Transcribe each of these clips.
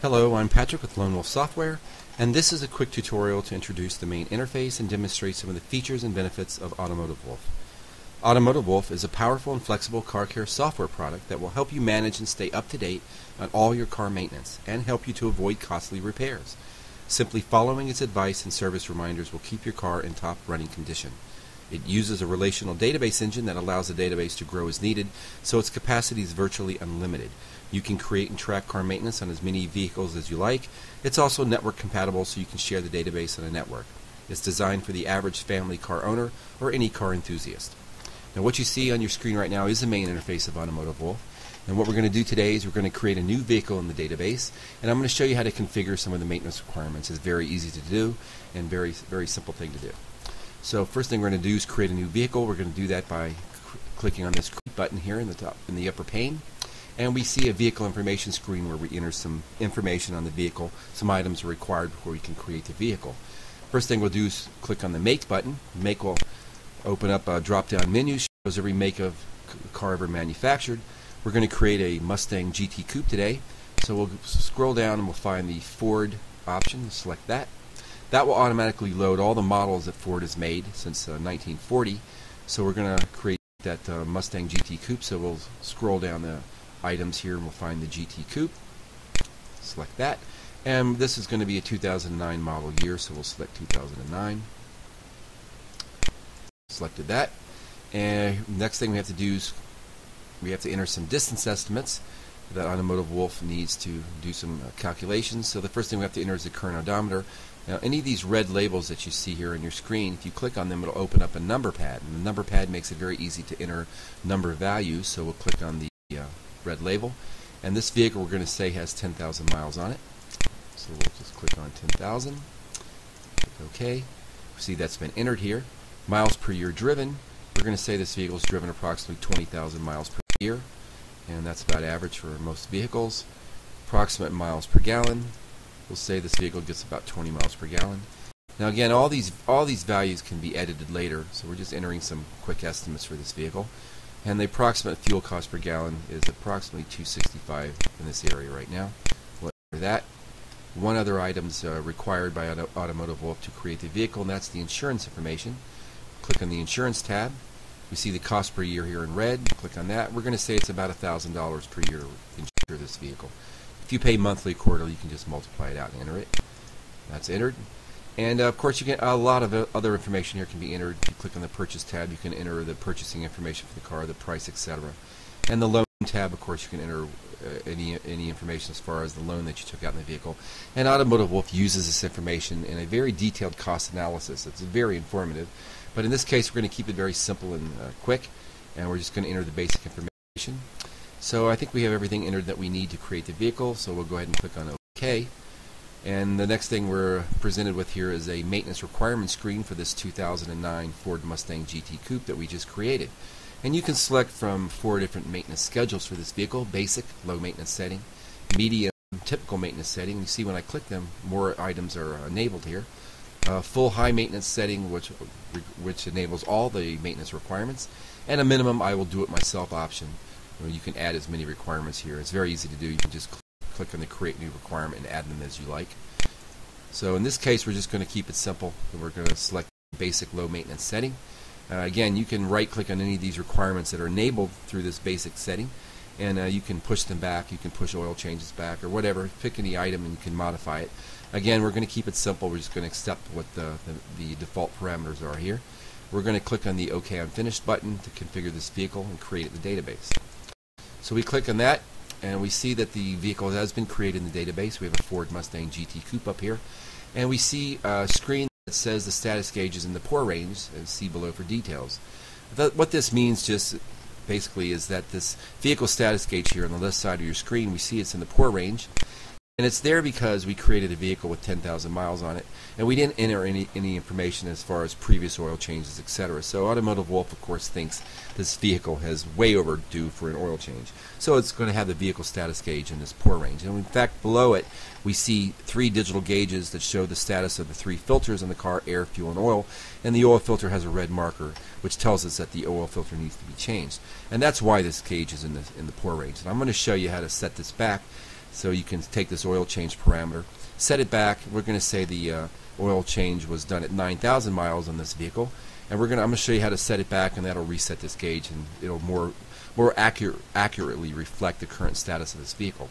Hello, I'm Patrick with Lone Wolf Software, and this is a quick tutorial to introduce the main interface and demonstrate some of the features and benefits of Automotive Wolf. Automotive Wolf is a powerful and flexible car care software product that will help you manage and stay up to date on all your car maintenance and help you to avoid costly repairs. Simply following its advice and service reminders will keep your car in top running condition. It uses a relational database engine that allows the database to grow as needed, so its capacity is virtually unlimited. You can create and track car maintenance on as many vehicles as you like. It's also network compatible, so you can share the database on a network. It's designed for the average family car owner or any car enthusiast. Now, what you see on your screen right now is the main interface of Automotive Wolf. And what we're going to do today is we're going to create a new vehicle in the database, and I'm going to show you how to configure some of the maintenance requirements. It's very easy to do and very very simple thing to do. So first thing we're going to do is create a new vehicle. We're going to do that by clicking on this button here in the top in the upper pane. And we see a vehicle information screen where we enter some information on the vehicle. Some items are required before we can create the vehicle. First thing we'll do is click on the Make button. Make will open up a drop-down menu, shows every make of car ever manufactured. We're going to create a Mustang GT Coupe today. So we'll scroll down and we'll find the Ford option. Select that. That will automatically load all the models that Ford has made since uh, 1940. So we're going to create that uh, Mustang GT Coupe. So we'll scroll down the items here and we'll find the GT Coupe. Select that. And this is going to be a 2009 model year, so we'll select 2009. Selected that. And next thing we have to do is we have to enter some distance estimates that Automotive Wolf needs to do some uh, calculations. So the first thing we have to enter is the current odometer. Now, any of these red labels that you see here on your screen, if you click on them, it'll open up a number pad. And the number pad makes it very easy to enter number values. So we'll click on the uh, red label. And this vehicle we're going to say has 10,000 miles on it. So we'll just click on 10,000. Click OK. See that's been entered here. Miles per year driven. We're going to say this vehicle is driven approximately 20,000 miles per year. And that's about average for most vehicles. Approximate miles per gallon we'll say this vehicle gets about 20 miles per gallon. Now again, all these all these values can be edited later, so we're just entering some quick estimates for this vehicle. And the approximate fuel cost per gallon is approximately 265 in this area right now. Enter that. One other item is uh, required by Auto Automotive Wolf to create the vehicle, and that's the insurance information. Click on the insurance tab. We see the cost per year here in red. Click on that. We're going to say it's about $1,000 per year to insure this vehicle. If you pay monthly, quarterly, you can just multiply it out and enter it. That's entered. And uh, of course, you get a lot of other information here can be entered. If you click on the Purchase tab, you can enter the purchasing information for the car, the price, etc. And the Loan tab, of course, you can enter uh, any any information as far as the loan that you took out in the vehicle. And Automotive Wolf uses this information in a very detailed cost analysis. It's very informative. But in this case, we're going to keep it very simple and uh, quick, and we're just going to enter the basic information. So I think we have everything entered that we need to create the vehicle, so we'll go ahead and click on OK. And the next thing we're presented with here is a maintenance requirement screen for this 2009 Ford Mustang GT Coupe that we just created. And you can select from four different maintenance schedules for this vehicle, basic, low maintenance setting, medium, typical maintenance setting. You see when I click them, more items are enabled here. Full high maintenance setting, which which enables all the maintenance requirements, and a minimum I will do it myself option, you can add as many requirements here. It's very easy to do. You can just cl click on the create new requirement and add them as you like. So in this case, we're just going to keep it simple. We're going to select basic low maintenance setting. Uh, again, you can right click on any of these requirements that are enabled through this basic setting and uh, you can push them back. You can push oil changes back or whatever. Pick any item and you can modify it. Again, we're going to keep it simple. We're just going to accept what the, the, the default parameters are here. We're going to click on the OK on Finished button to configure this vehicle and create the database. So we click on that and we see that the vehicle has been created in the database. We have a Ford Mustang GT Coupe up here. And we see a screen that says the status gauge is in the poor range and see below for details. what this means just basically is that this vehicle status gauge here on the left side of your screen, we see it's in the poor range. And it's there because we created a vehicle with 10,000 miles on it, and we didn't enter any, any information as far as previous oil changes, etc. So Automotive Wolf, of course, thinks this vehicle has way overdue for an oil change. So it's going to have the vehicle status gauge in this poor range. And in fact, below it, we see three digital gauges that show the status of the three filters in the car, air, fuel, and oil. And the oil filter has a red marker, which tells us that the oil filter needs to be changed. And that's why this gauge is in the, in the poor range. And I'm going to show you how to set this back So you can take this oil change parameter, set it back. We're going to say the uh, oil change was done at 9,000 miles on this vehicle, and we're going. To I'm going to show you how to set it back, and that'll reset this gauge, and it'll more more accurate, accurately reflect the current status of this vehicle.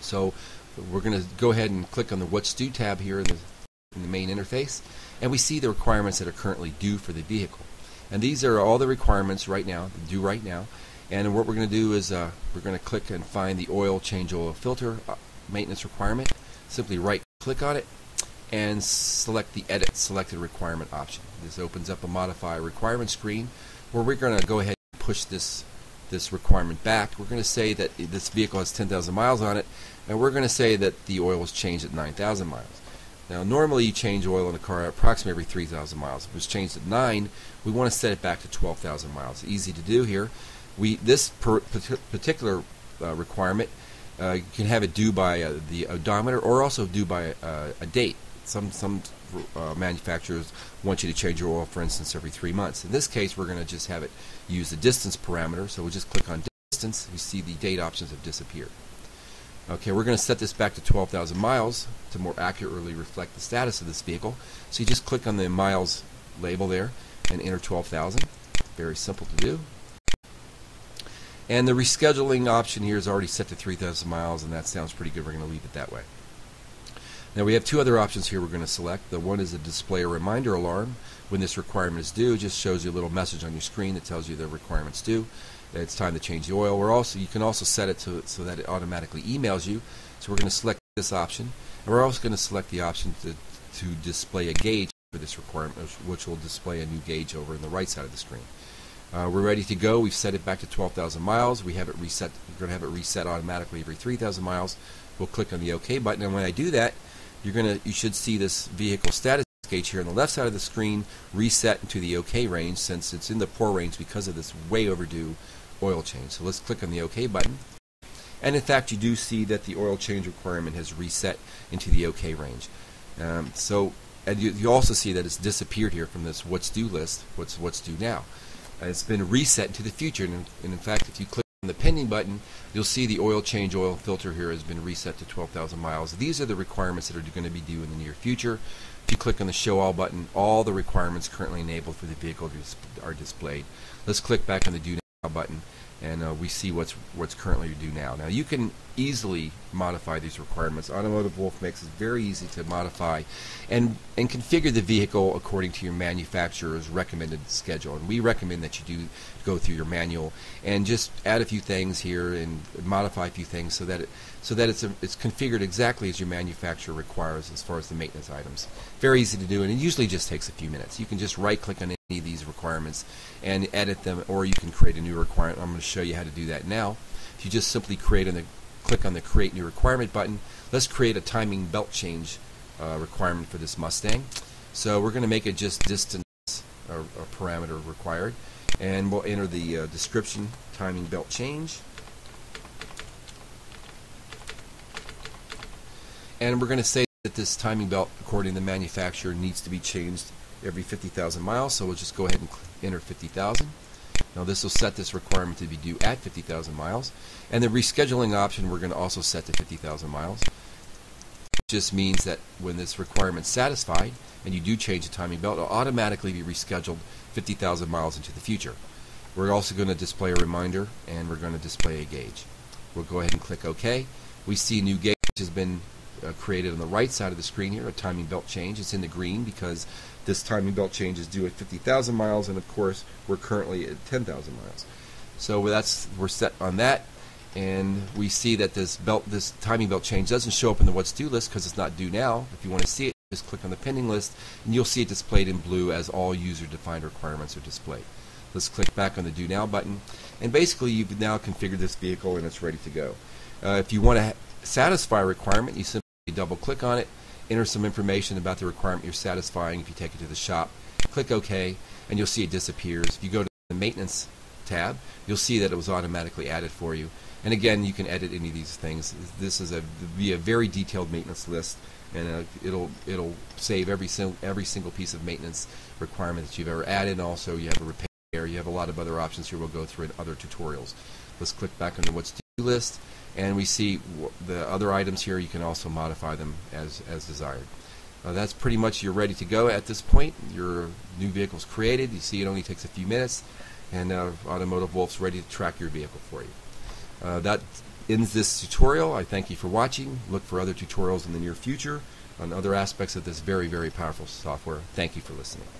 So we're going to go ahead and click on the What's Due tab here in the, in the main interface, and we see the requirements that are currently due for the vehicle. And these are all the requirements right now, due right now. And what we're going to do is uh, we're going to click and find the oil change oil filter uh, maintenance requirement. Simply right click on it and select the edit selected requirement option. This opens up a modify requirement screen where we're going to go ahead and push this this requirement back. We're going to say that this vehicle has 10,000 miles on it and we're going to say that the oil was changed at 9,000 miles. Now normally you change oil in a car approximately every 3,000 miles. If it was changed at 9, we want to set it back to 12,000 miles. Easy to do here. We This per, particular uh, requirement uh, you can have it due by uh, the odometer or also due by uh, a date. Some some uh, manufacturers want you to change your oil, for instance, every three months. In this case, we're going to just have it use the distance parameter. So we'll just click on distance. We see the date options have disappeared. Okay, we're going to set this back to 12,000 miles to more accurately reflect the status of this vehicle. So you just click on the miles label there and enter 12,000. Very simple to do. And the rescheduling option here is already set to 3,000 miles, and that sounds pretty good. We're going to leave it that way. Now we have two other options here we're going to select. The one is a display a reminder alarm when this requirement is due. It just shows you a little message on your screen that tells you the requirement's due. It's time to change the oil. We're also you can also set it to so that it automatically emails you. So we're going to select this option, and we're also going to select the option to to display a gauge for this requirement, which will display a new gauge over in the right side of the screen. Uh, we're ready to go. We've set it back to 12,000 miles. We have it reset. We're going to have it reset automatically every 3,000 miles. We'll click on the OK button, and when I do that, you're to you should see this vehicle status gauge here on the left side of the screen reset into the OK range since it's in the poor range because of this way overdue oil change. So let's click on the OK button. And in fact, you do see that the oil change requirement has reset into the OK range. Um, so, and you, you, also see that it's disappeared here from this what's due list, what's what's due now. Uh, it's been reset into the future, and, and in fact, if you click on the pending button, you'll see the oil change oil filter here has been reset to 12,000 miles. These are the requirements that are going to be due in the near future. If you click on the show all button, all the requirements currently enabled for the vehicle are displayed. Let's click back on the do now button and uh, we see what's what's currently due now. Now you can easily modify these requirements. Automotive Wolf makes it very easy to modify and and configure the vehicle according to your manufacturer's recommended schedule. And we recommend that you do go through your manual and just add a few things here and modify a few things so that it so that it's a, it's configured exactly as your manufacturer requires as far as the maintenance items. Very easy to do and it usually just takes a few minutes. You can just right click on of these requirements and edit them or you can create a new requirement. I'm going to show you how to do that now. If you just simply create the click on the create new requirement button, let's create a timing belt change uh, requirement for this Mustang. So we're going to make it just distance a, a parameter required and we'll enter the uh, description timing belt change and we're going to say that this timing belt according to the manufacturer needs to be changed every 50,000 miles so we'll just go ahead and enter 50,000 now this will set this requirement to be due at 50,000 miles and the rescheduling option we're going to also set to 50,000 miles just means that when this requirement is satisfied and you do change the timing belt, it'll automatically be rescheduled 50,000 miles into the future. We're also going to display a reminder and we're going to display a gauge. We'll go ahead and click OK. We see new gauge has been uh, created on the right side of the screen here, a timing belt change. It's in the green because this timing belt change is due at 50,000 miles and of course we're currently at 10,000 miles. So that's we're set on that and we see that this belt, this timing belt change doesn't show up in the what's due list because it's not due now. If you want to see it, just click on the pending list, and you'll see it displayed in blue as all user-defined requirements are displayed. Let's click back on the Do Now button, and basically you've now configured this vehicle and it's ready to go. Uh, if you want to satisfy a requirement, you simply double-click on it, enter some information about the requirement you're satisfying. If you take it to the shop, click OK, and you'll see it disappears. If you go to the Maintenance tab, you'll see that it was automatically added for you. And again, you can edit any of these things. This is a be a very detailed maintenance list, and uh, it'll it'll save every single every single piece of maintenance requirement that you've ever added. And also, you have a repair. You have a lot of other options here. We'll go through in other tutorials. Let's click back on the what's to do list, and we see the other items here. You can also modify them as as desired. Uh, that's pretty much you're ready to go at this point. Your new vehicle's created. You see, it only takes a few minutes, and uh, Automotive Wolf's ready to track your vehicle for you. Uh, that ends this tutorial. I thank you for watching. Look for other tutorials in the near future on other aspects of this very, very powerful software. Thank you for listening.